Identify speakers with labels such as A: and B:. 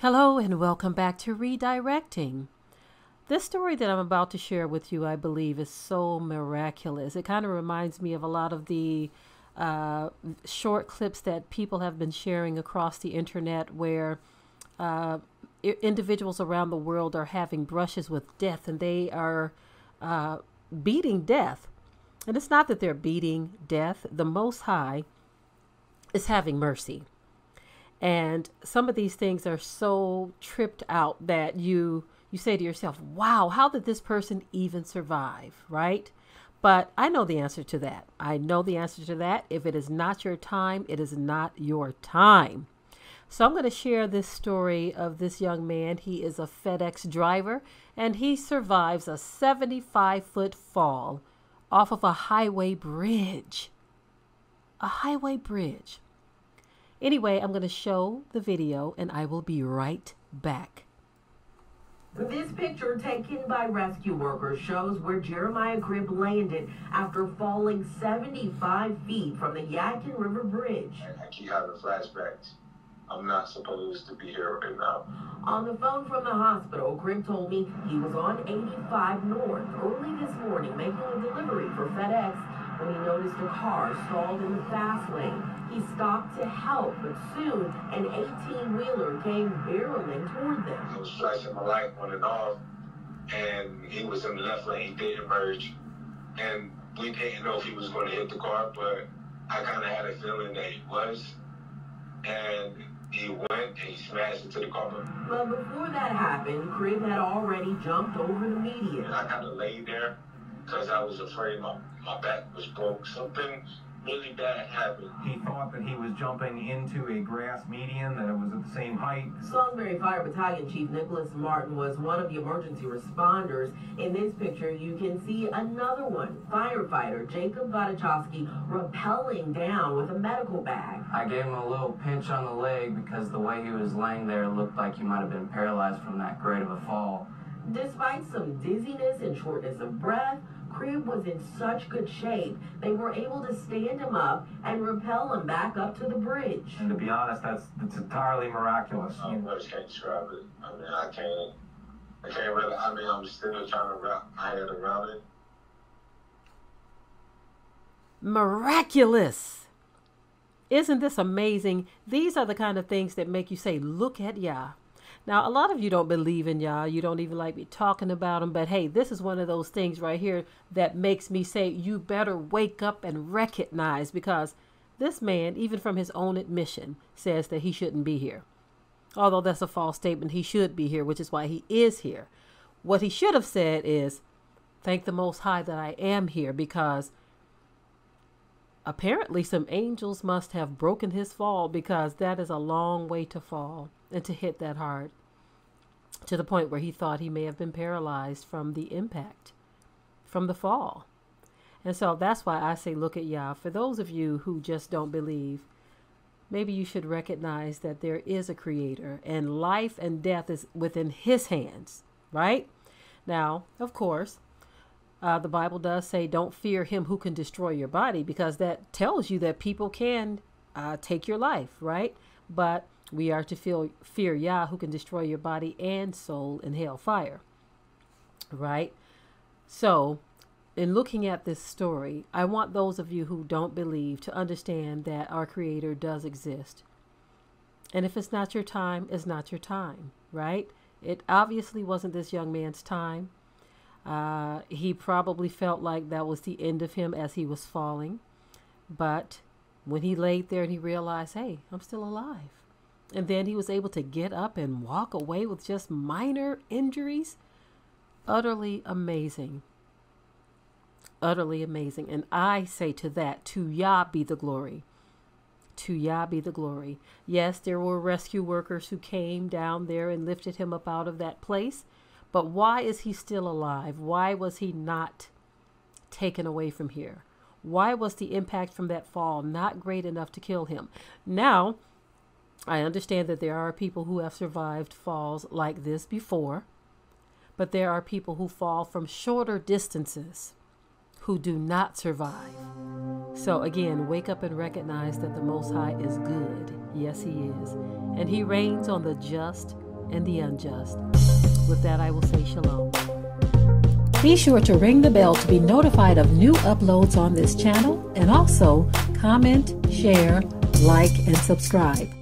A: Hello, and welcome back to Redirecting. This story that I'm about to share with you, I believe, is so miraculous. It kind of reminds me of a lot of the uh, short clips that people have been sharing across the internet where uh, individuals around the world are having brushes with death and they are uh, beating death. And it's not that they're beating death, the Most High is having mercy. And some of these things are so tripped out that you you say to yourself, "Wow, how did this person even survive?" right? But I know the answer to that. I know the answer to that. If it is not your time, it is not your time. So I'm going to share this story of this young man. He is a FedEx driver and he survives a 75 foot fall off of a highway bridge. A highway bridge. Anyway, I'm going to show the video and I will be right back.
B: This picture taken by rescue workers shows where Jeremiah Cribb landed after falling 75 feet from the Yadkin River Bridge.
C: I keep having flashbacks. I'm not supposed to be here right now.
B: On the phone from the hospital, Cribb told me he was on 85 North early this morning making a delivery for FedEx when he noticed a car stalled in the fast lane. He stopped to help, but soon an 18-wheeler came barreling toward them.
C: I was flashing my light on and off, and he was in the left lane. He did emerge, and we didn't know if he was going to hit the car, but I kind of had a feeling that he was. And he went and he smashed into the car.
B: But before that happened, Cribb had already jumped over the median.
C: I kind of laid there because I was afraid my, my back was broke. Something really bad happened.
D: He thought that he was jumping into a grass median, that it was at the same height.
B: Salisbury Fire Battalion Chief Nicholas Martin was one of the emergency responders. In this picture, you can see another one, firefighter Jacob Vodachowski, rappelling down with a medical bag.
E: I gave him a little pinch on the leg because the way he was laying there looked like he might have been paralyzed from that great of a fall.
B: Despite some dizziness and shortness of breath, Cribb was in such good shape, they were able to stand him up and rappel him back up to the bridge.
D: And to be honest, that's that's entirely miraculous.
C: I words can't describe it. I mean, I can't. I can't really. I mean, I'm still trying to wrap my head around it.
A: Miraculous. Isn't this amazing? These are the kind of things that make you say, look at Yah. Now, a lot of you don't believe in Yah. You don't even like me talking about him. But hey, this is one of those things right here that makes me say, you better wake up and recognize because this man, even from his own admission, says that he shouldn't be here. Although that's a false statement, he should be here, which is why he is here. What he should have said is, Thank the Most High that I am here because apparently some angels must have broken his fall because that is a long way to fall and to hit that hard to the point where he thought he may have been paralyzed from the impact, from the fall. And so that's why I say, look at Yah. For those of you who just don't believe, maybe you should recognize that there is a creator and life and death is within his hands, right? Now, of course, uh, the Bible does say, don't fear him who can destroy your body because that tells you that people can uh, take your life, right? But we are to feel, fear Yah who can destroy your body and soul in hell fire. Right? So, in looking at this story, I want those of you who don't believe to understand that our Creator does exist. And if it's not your time, it's not your time, right? It obviously wasn't this young man's time. Uh, he probably felt like that was the end of him as he was falling. But when he laid there and he realized, hey, I'm still alive, and then he was able to get up and walk away with just minor injuries. Utterly amazing. Utterly amazing. And I say to that, to Yah be the glory. To Yah be the glory. Yes, there were rescue workers who came down there and lifted him up out of that place. But why is he still alive? Why was he not taken away from here? Why was the impact from that fall not great enough to kill him? Now, I understand that there are people who have survived falls like this before, but there are people who fall from shorter distances who do not survive. So again, wake up and recognize that the Most High is good. Yes, He is. And He rains on the just
F: and the unjust. With that, I will say shalom.
A: Be sure to ring the bell to be notified of new uploads on this channel and also comment, share, like, and subscribe.